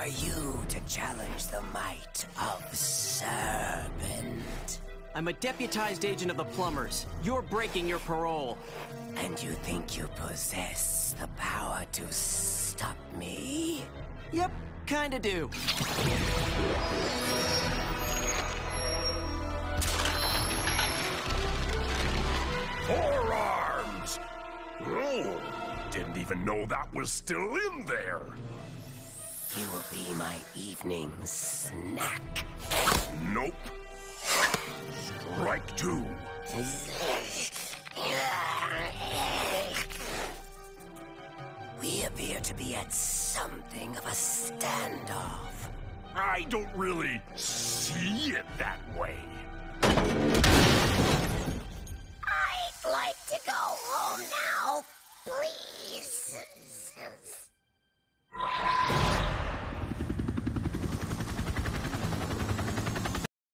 are you to challenge the might of Ssserpent? I'm a deputized agent of the plumbers. You're breaking your parole. And you think you possess the power to stop me? Yep, kinda do. Four Arms! Oh, didn't even know that was still in there. You will be my evening snack. Nope. Strike two. We appear to be at something of a standoff. I don't really see it that way. I'd like to go home now, please.